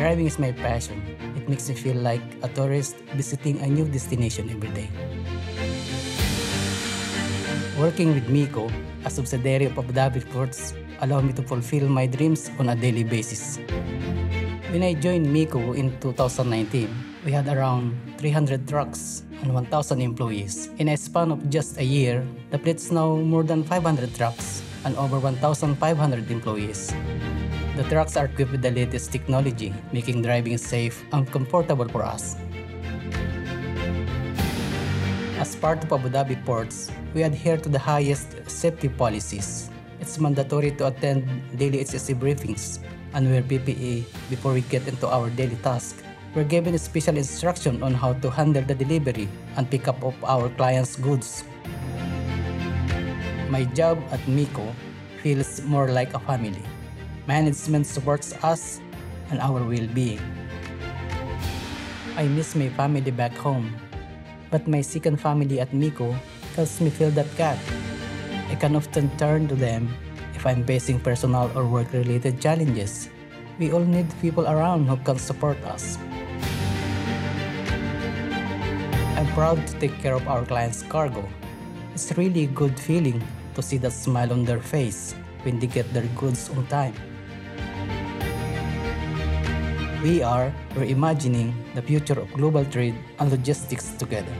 Driving is my passion. It makes me feel like a tourist visiting a new destination every day. Working with MICCO, a subsidiary of Abu Dhabi Ports, allow me to fulfill my dreams on a daily basis. When I joined MICCO in 2019, we had around 300 trucks and 1,000 employees. In a span of just a year, the fleet's now more than 500 trucks and over 1,500 employees. The trucks are equipped with the latest technology, making driving safe and comfortable for us. As part of Abu Dhabi ports, we adhere to the highest safety policies. It's mandatory to attend daily HSE briefings and wear PPE before we get into our daily task. We're given special instruction on how to handle the delivery and pick up of our clients' goods. My job at MICCO feels more like a family. Management supports us and our well-being. I miss my family back home, but my second family at MICCO helps me fill that gap. I can often turn to them if I'm facing personal or work-related challenges. We all need people around who can support us. I'm proud to take care of our clients' cargo. It's really a good feeling to see that smile on their face when they get their goods on time. We are reimagining the future of global trade and logistics together.